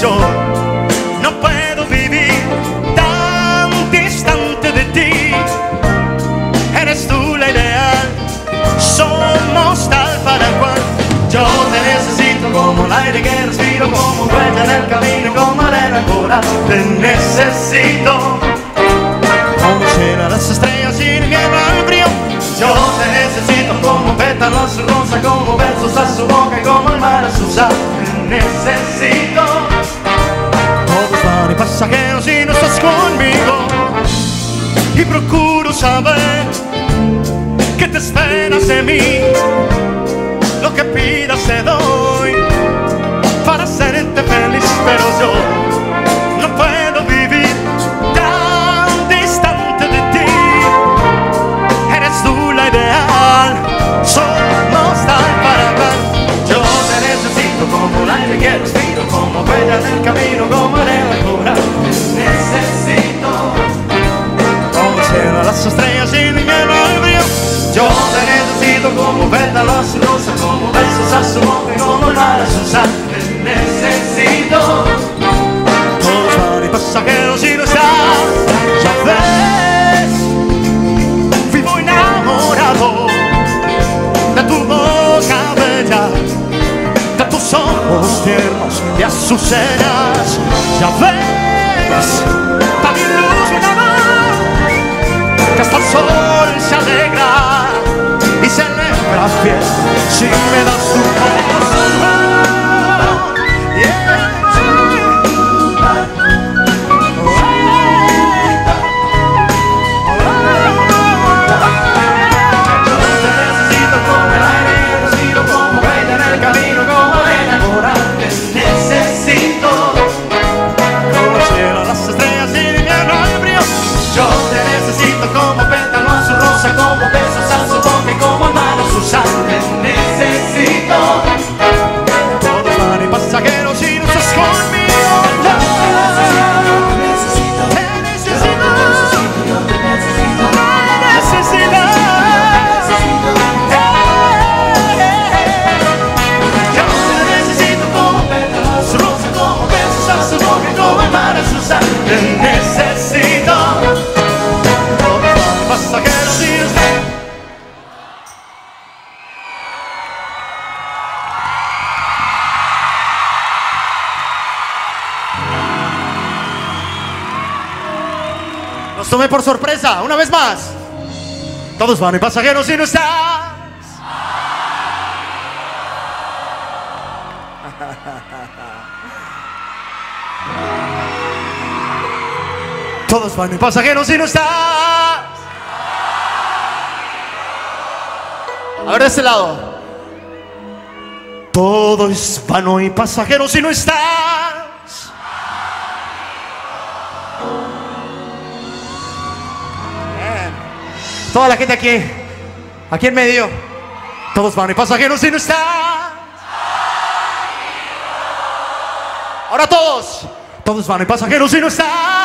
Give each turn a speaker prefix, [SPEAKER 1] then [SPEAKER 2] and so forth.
[SPEAKER 1] yo no puedo vivir tan distante de ti. Eres tú la ideal, somos tal para cual. Yo te necesito como el aire que respiro, como huella en el camino, como arena pura. Te necesito. Como las estrellas y el frío. Yo te necesito como pétalos rosa, como besos a su boca y como el mar a su sal. Te necesito. Lo que pidas te doy tiernos y azucenas. Ya ves, tan ilusionada que hasta el sol se alegra y celebra fiesta si me das tu corazón. Y no Los tomé por sorpresa, una vez más. Todos van y pasajeros y no estás. Todos van y pasajeros y no estás. A ver este lado. Todo es vano y pasajero si no estás. Toda la gente aquí, aquí en medio. Todos van y pasajeros si no estás. Ahora todos. Todos van y pasajeros si no estás.